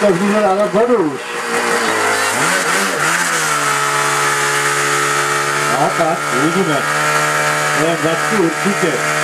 každý měl na vodu už. No tak, uvidíme. Jen začku určitě.